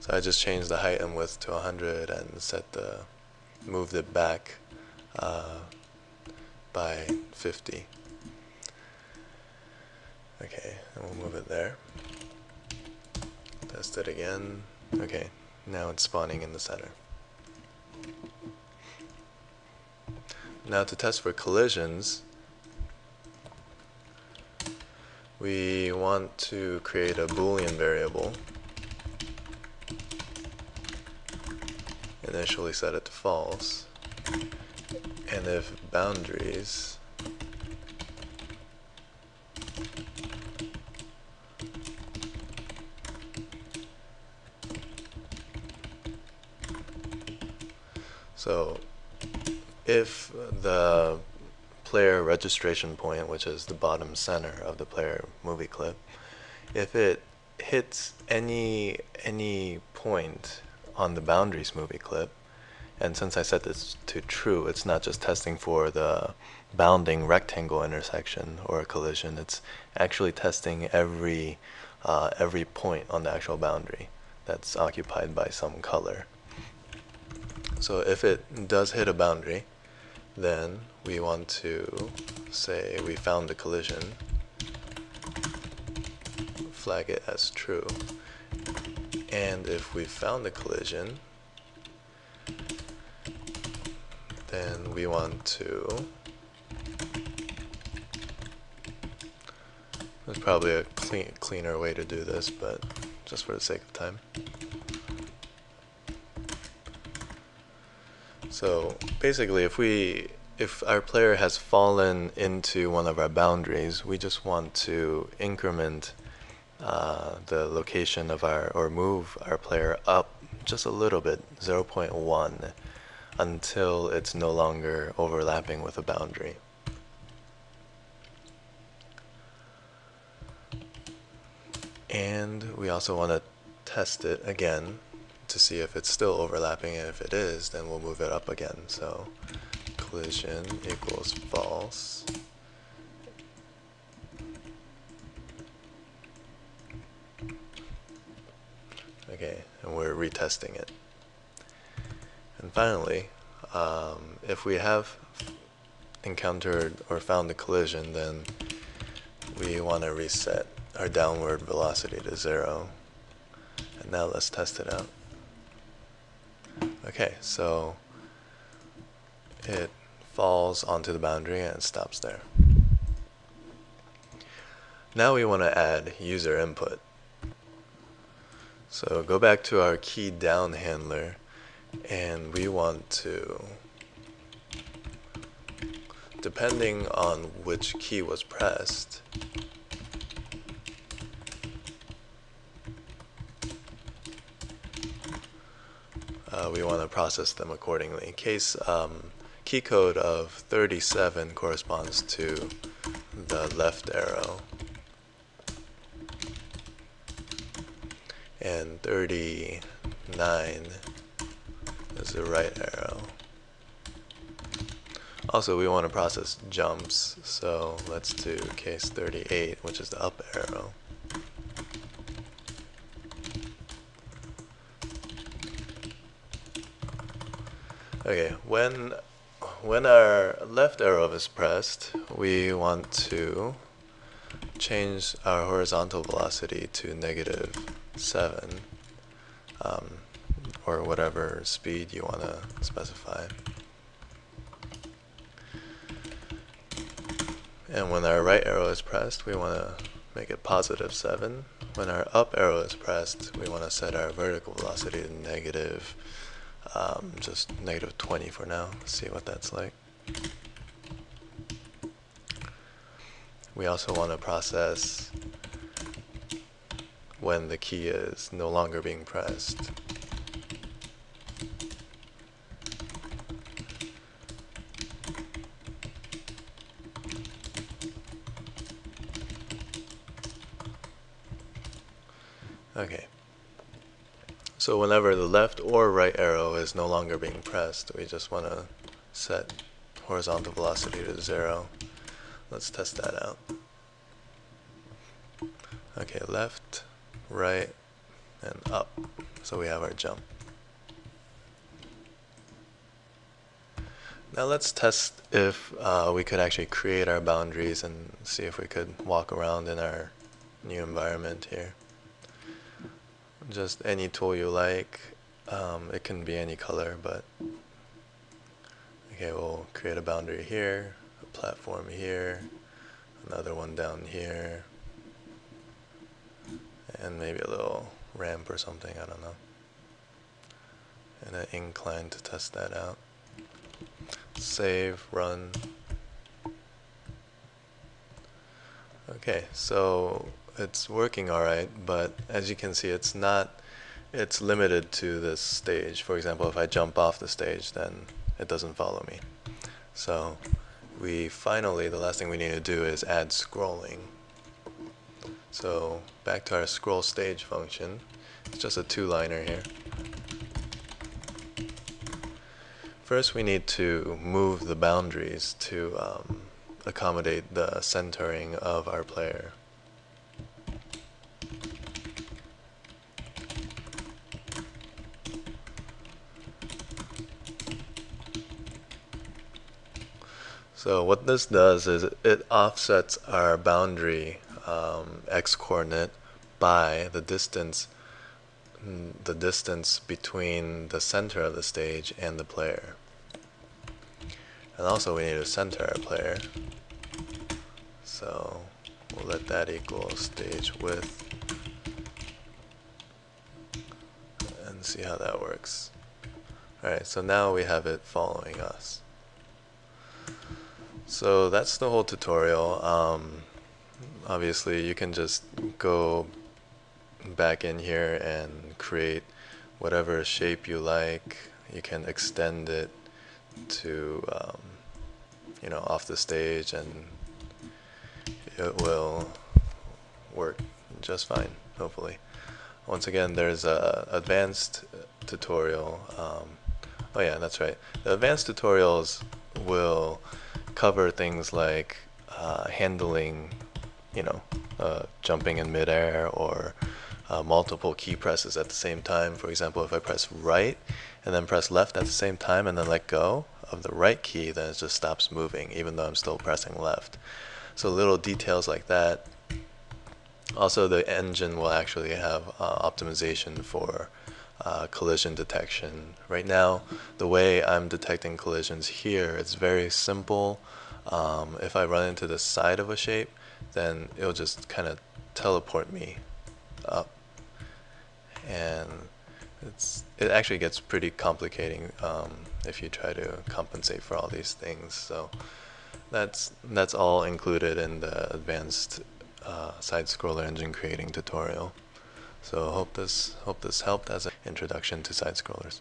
So I just changed the height and width to 100 and set the, moved it back uh, by 50. Okay, and we'll move it there. Test it again. Okay, now it's spawning in the center. Now to test for collisions, we want to create a boolean variable. Initially set it to false. And if boundaries So if the player registration point, which is the bottom center of the player movie clip, if it hits any any point on the boundaries movie clip, and since I set this to true, it's not just testing for the bounding rectangle intersection or a collision. It's actually testing every uh, every point on the actual boundary that's occupied by some color. So if it does hit a boundary, then we want to say we found a collision, flag it as true. And if we found the collision, then we want to there's probably a clean, cleaner way to do this, but just for the sake of time. So basically, if we if our player has fallen into one of our boundaries, we just want to increment uh, the location of our or move our player up just a little bit, 0.1, until it's no longer overlapping with a boundary. And we also want to test it again to see if it's still overlapping and if it is then we'll move it up again so collision equals false okay and we're retesting it and finally um, if we have encountered or found the collision then we want to reset our downward velocity to zero and now let's test it out Okay, so it falls onto the boundary and stops there. Now we want to add user input. So go back to our key down handler and we want to, depending on which key was pressed, uh, we want to process them accordingly. In case um, key code of 37 corresponds to the left arrow, and 39 is the right arrow. Also, we want to process jumps, so let's do case 38, which is the up arrow. Okay, when when our left arrow is pressed, we want to change our horizontal velocity to negative 7 um, or whatever speed you want to specify. And when our right arrow is pressed, we want to make it positive 7. When our up arrow is pressed, we want to set our vertical velocity to negative um, just negative 20 for now. See what that's like. We also want to process when the key is no longer being pressed. Okay. So whenever the left or right arrow is no longer being pressed, we just want to set horizontal velocity to zero. Let's test that out. Okay, left, right, and up. So we have our jump. Now let's test if uh, we could actually create our boundaries and see if we could walk around in our new environment here. Just any tool you like. Um, it can be any color, but okay, we'll create a boundary here, a platform here, another one down here, and maybe a little ramp or something, I don't know. And an incline to test that out save, run. Okay, so it's working alright, but as you can see, it's not, it's limited to this stage. For example, if I jump off the stage, then it doesn't follow me. So we finally, the last thing we need to do is add scrolling. So back to our scroll stage function. It's just a two-liner here. First, we need to move the boundaries to um, accommodate the centering of our player. So what this does is it offsets our boundary um, x coordinate by the distance the distance between the center of the stage and the player. And also we need to center our player. So we'll let that equal stage width and see how that works. Alright, so now we have it following us. So that's the whole tutorial. Um, obviously you can just go back in here and create whatever shape you like. You can extend it to um, you know off the stage and it will work just fine hopefully once again there's a advanced tutorial um, oh yeah that's right the advanced tutorials will cover things like uh, handling you know uh, jumping in midair or uh, multiple key presses at the same time for example if I press right and then press left at the same time and then let go of the right key, then it just stops moving, even though I'm still pressing left. So little details like that. Also, the engine will actually have uh, optimization for uh, collision detection. Right now, the way I'm detecting collisions here, it's very simple. Um, if I run into the side of a shape, then it'll just kind of teleport me up. And it's it actually gets pretty complicating um, if you try to compensate for all these things. So that's that's all included in the advanced uh, side scroller engine creating tutorial. So hope this hope this helped as an introduction to side scrollers.